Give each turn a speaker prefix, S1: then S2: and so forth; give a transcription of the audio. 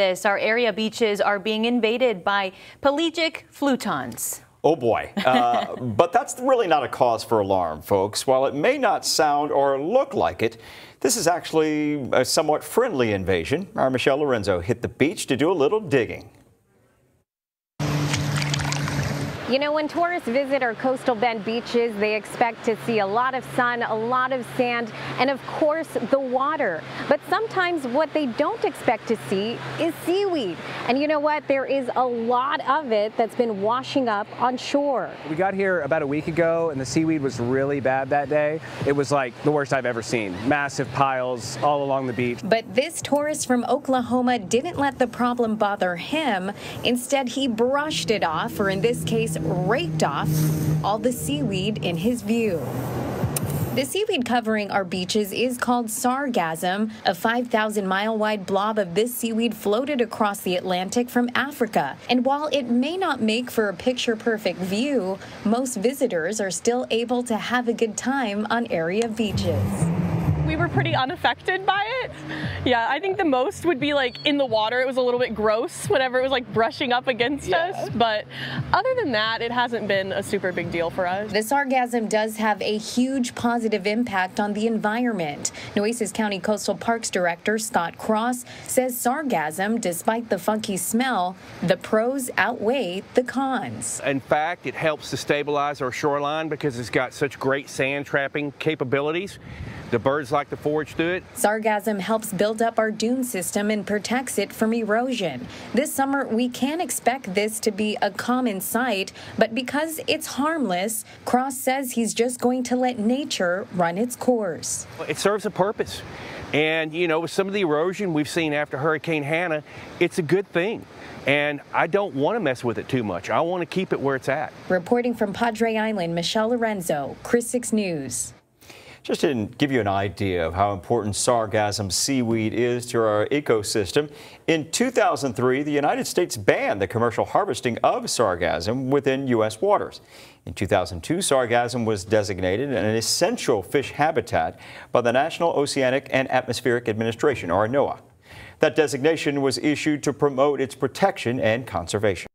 S1: this. Our area beaches are being invaded by pelagic flutons.
S2: Oh boy. Uh, but that's really not a cause for alarm, folks. While it may not sound or look like it, this is actually a somewhat friendly invasion. Our Michelle Lorenzo hit the beach to do a little digging.
S3: You know, when tourists visit our coastal bend beaches, they expect to see a lot of sun, a lot of sand, and of course, the water. But sometimes what they don't expect to see is seaweed. And you know what? There is a lot of it that's been washing up on shore.
S4: We got here about a week ago, and the seaweed was really bad that day. It was like the worst I've ever seen. Massive piles all along the beach.
S5: But this tourist from Oklahoma didn't let the problem bother him. Instead, he brushed it off, or in this case, raked off all the seaweed in his view. The seaweed covering our beaches is called sargassum. A 5,000 mile wide blob of this seaweed floated across the Atlantic from Africa. And while it may not make for a picture perfect view, most visitors are still able to have a good time on area beaches
S6: we were pretty unaffected by it. Yeah, I think the most would be like in the water. It was a little bit gross whenever it was like brushing up against yeah. us. But other than that, it hasn't been a super big deal for us.
S5: The sargassum does have a huge positive impact on the environment. Nueces County Coastal Parks Director Scott Cross says sargassum, despite the funky smell, the pros outweigh the cons.
S7: In fact, it helps to stabilize our shoreline because it's got such great sand trapping capabilities. The birds like to forage through it.
S5: Sargassum helps build up our dune system and protects it from erosion. This summer, we can expect this to be a common sight, but because it's harmless, Cross says he's just going to let nature run its course.
S7: It serves a purpose. And, you know, with some of the erosion we've seen after Hurricane Hanna, it's a good thing. And I don't want to mess with it too much. I want to keep it where it's at.
S5: Reporting from Padre Island, Michelle Lorenzo, KRIS 6 News.
S2: Just to give you an idea of how important sargassum seaweed is to our ecosystem, in 2003, the United States banned the commercial harvesting of sargassum within U.S. waters. In 2002, sargassum was designated an essential fish habitat by the National Oceanic and Atmospheric Administration, or NOAA. That designation was issued to promote its protection and conservation.